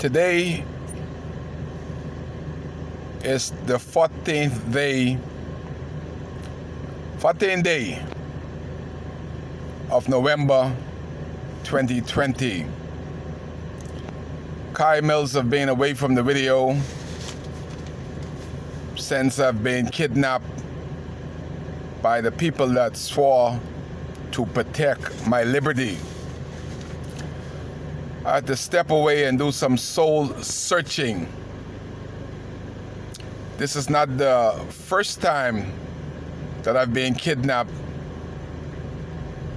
Today is the 14th day, 14th day of November 2020. Cay Mills have been away from the video since I've been kidnapped by the people that swore to protect my liberty. I had to step away and do some soul searching. This is not the first time that I've been kidnapped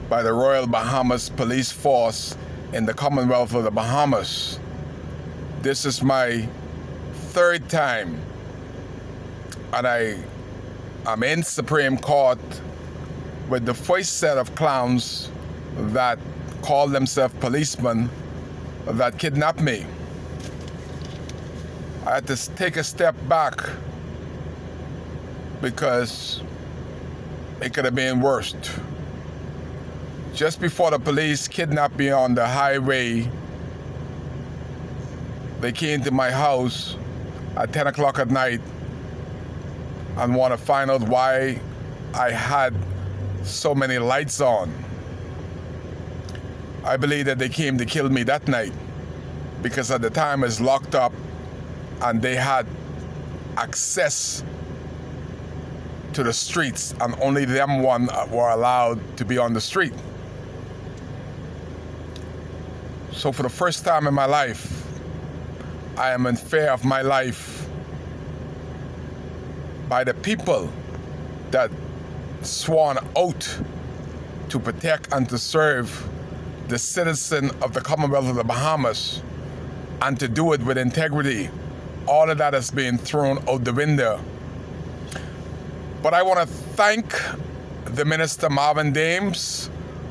by the Royal Bahamas Police Force in the Commonwealth of the Bahamas. This is my third time, and I am in Supreme Court with the first set of clowns that call themselves policemen that kidnapped me. I had to take a step back because it could have been worse. Just before the police kidnapped me on the highway, they came to my house at 10 o'clock at night and want to find out why I had so many lights on. I believe that they came to kill me that night because at the time I was locked up and they had access to the streets and only them one uh, were allowed to be on the street. So for the first time in my life, I am in fear of my life by the people that sworn out to protect and to serve the citizen of the Commonwealth of the Bahamas and to do it with integrity. All of that has been thrown out the window. But I want to thank the Minister Marvin Dames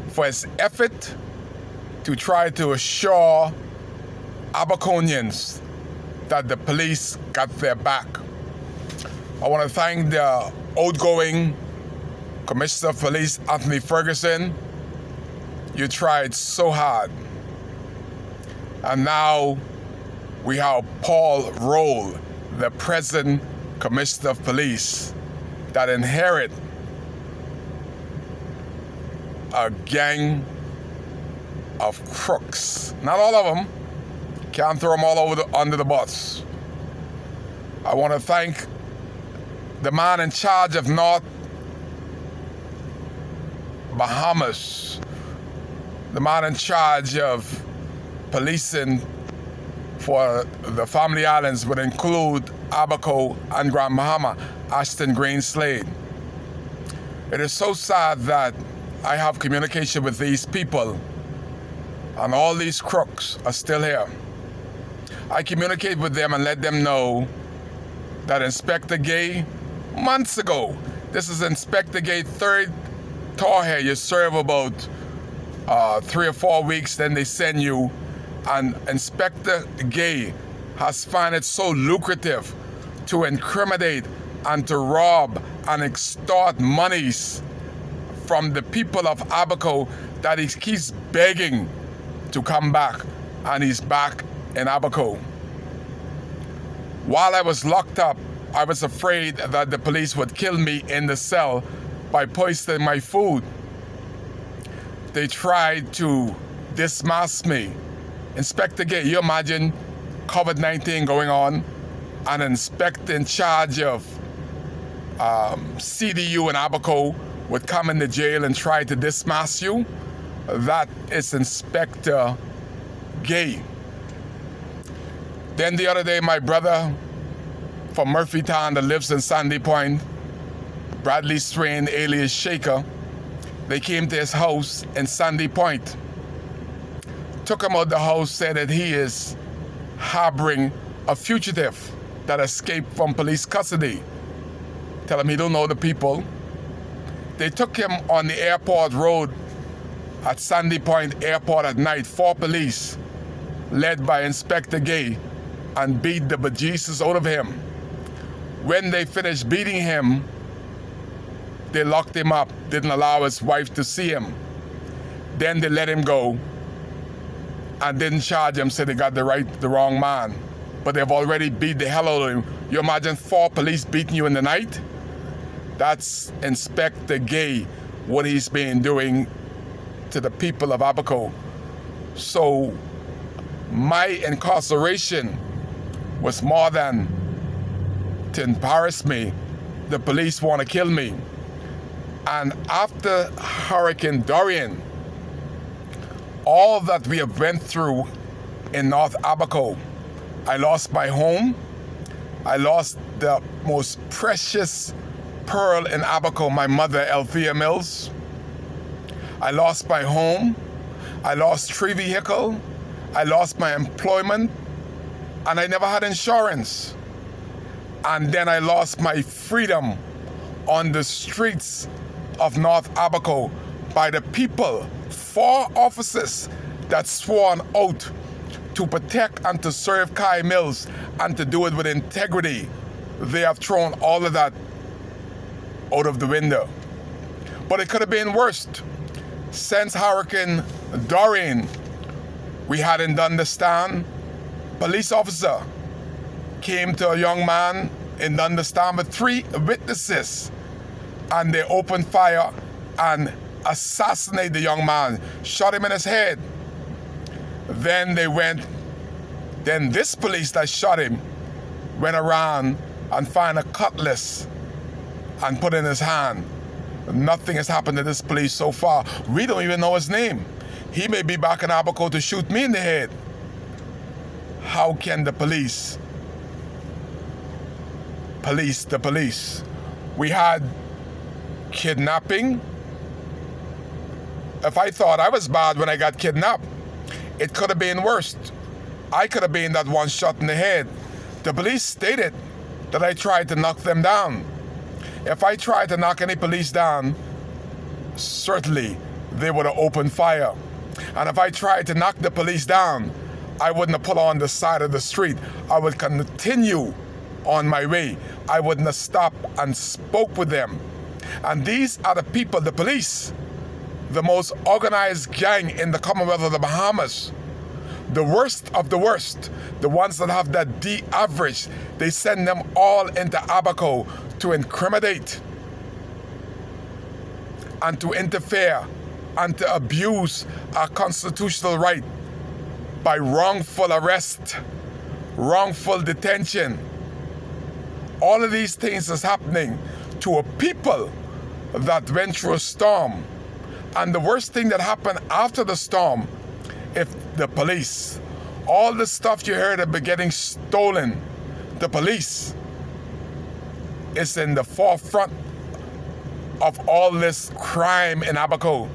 for his effort to try to assure Abaconians that the police got their back. I want to thank the outgoing Commissioner of Police, Anthony Ferguson, you tried so hard. And now we have Paul Rolle, the present Commissioner of Police, that inherit a gang of crooks. Not all of them. Can't throw them all over the, under the bus. I want to thank the man in charge of North Bahamas, the man in charge of policing for the family islands would include Abaco and Grand Bahama, Ashton Greenslade. It is so sad that I have communication with these people and all these crooks are still here. I communicate with them and let them know that Inspector Gay, months ago, this is Inspector Gay third tour here, you serve about uh, three or four weeks, then they send you. And Inspector Gay has found it so lucrative to incriminate and to rob and extort monies from the people of Abaco that he keeps begging to come back. And he's back in Abaco. While I was locked up, I was afraid that the police would kill me in the cell by poisoning my food. They tried to dismask me. Inspector Gay, you imagine COVID-19 going on, an inspector in charge of um, CDU in Abaco would come in the jail and try to dismask you? That is Inspector Gay. Then the other day, my brother from Murphytown that lives in Sandy Point, Bradley Strain, alias Shaker, they came to his house in Sandy Point. Took him out the house, said that he is harboring a fugitive that escaped from police custody. Tell him he don't know the people. They took him on the airport road at Sandy Point Airport at night, four police, led by Inspector Gay, and beat the bejesus out of him. When they finished beating him, they locked him up, didn't allow his wife to see him. Then they let him go. and didn't charge him, said they got the right, the wrong man. But they've already beat the hell out of him. You imagine four police beating you in the night? That's Inspector Gay, what he's been doing to the people of Abaco. So my incarceration was more than to embarrass me. The police want to kill me. And after Hurricane Dorian, all that we have went through in North Abaco, I lost my home. I lost the most precious pearl in Abaco, my mother, Althea Mills. I lost my home. I lost three vehicle. I lost my employment. And I never had insurance. And then I lost my freedom on the streets of North Abaco by the people, four officers that swore an oath to protect and to serve Cay Mills and to do it with integrity. They have thrown all of that out of the window. But it could have been worse. Since Hurricane Dorian, we hadn't done the stand. Police officer came to a young man in Dundas Town with three witnesses and they opened fire and assassinated the young man, shot him in his head. Then they went, then this police that shot him went around and found a cutlass and put in his hand. Nothing has happened to this police so far. We don't even know his name. He may be back in Abaco to shoot me in the head. How can the police police the police? We had kidnapping. If I thought I was bad when I got kidnapped, it could have been worse. I could have been that one shot in the head. The police stated that I tried to knock them down. If I tried to knock any police down, certainly they would have opened fire. And if I tried to knock the police down, I wouldn't have put on the side of the street. I would continue on my way. I wouldn't have stopped and spoke with them. And these are the people, the police, the most organized gang in the Commonwealth of the Bahamas. The worst of the worst, the ones that have that D average, they send them all into Abaco to incriminate and to interfere and to abuse our constitutional right by wrongful arrest, wrongful detention. All of these things is happening to a people that went through a storm. And the worst thing that happened after the storm, if the police, all the stuff you heard about getting stolen, the police is in the forefront of all this crime in Abaco.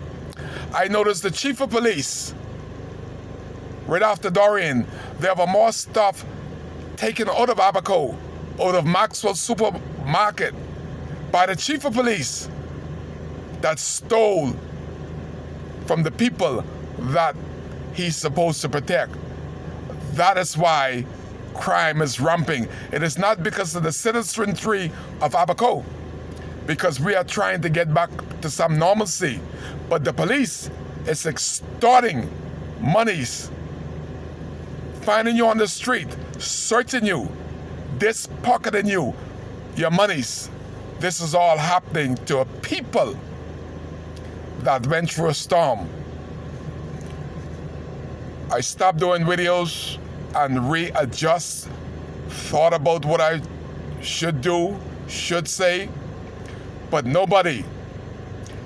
I noticed the chief of police, right after Dorian, there were more stuff taken out of Abaco, out of Maxwell Supermarket, by the chief of police that stole from the people that he's supposed to protect. That is why crime is ramping. It is not because of the citizenry of Abaco, because we are trying to get back to some normalcy. But the police is extorting monies, finding you on the street, searching you, pickpocketing you, your monies. This is all happening to a people that went through a storm. I stopped doing videos and readjust, thought about what I should do, should say, but nobody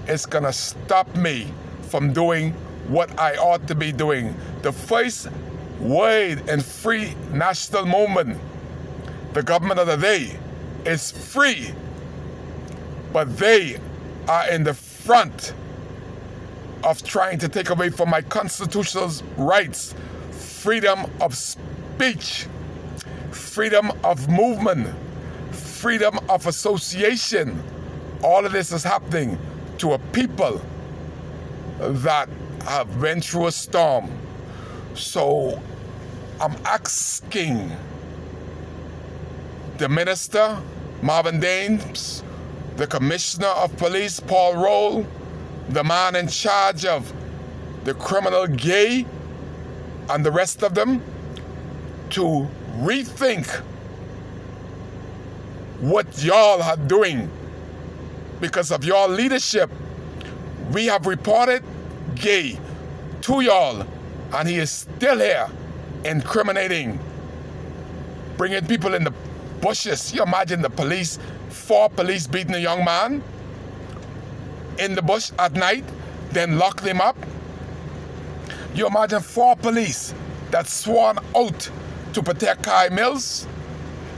is gonna stop me from doing what I ought to be doing. The first word in free national movement, the government of the day, is free, but they are in the front of trying to take away from my constitutional rights freedom of speech, freedom of movement, freedom of association. All of this is happening to a people that have went through a storm. So I'm asking the minister, Marvin Dames, the commissioner of police, Paul Rolle, the man in charge of the criminal gay and the rest of them to rethink what y'all are doing because of your leadership. We have reported Gay to y'all, and he is still here incriminating, bringing people in the bushes. You imagine the police, four police beating a young man in the bush at night, then lock them up. You imagine four police that sworn out to protect Cay Mills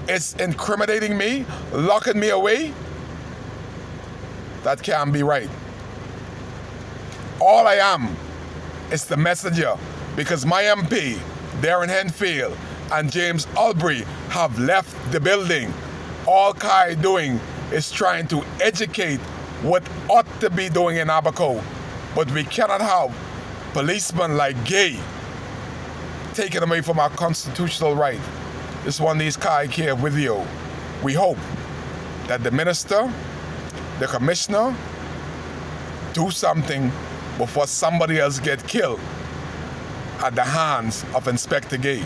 is incriminating me, locking me away. That can't be right. All I am is the messenger because my MP, Darren Henfield, and James Albury have left the building. All Cay doing is trying to educate what ought to be doing in Abaco. But we cannot have policemen like Gay taken away from our constitutional right. This one these Kai care with you. We hope that the minister, the commissioner, do something before somebody else get killed at the hands of Inspector Gay.